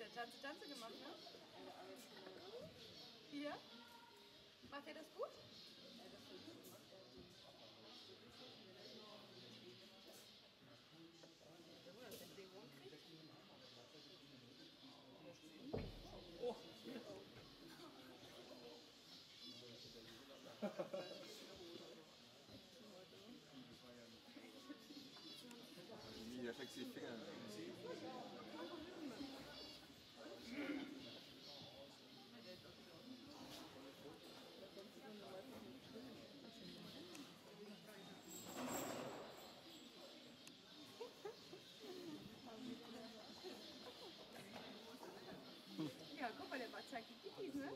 der Tanze Tanze gemacht, ne? Hier? Macht er das gut? Oh. Wie, der steckt sich die Finger. Ja, guck mal, der macht Chucky Kitties, ne?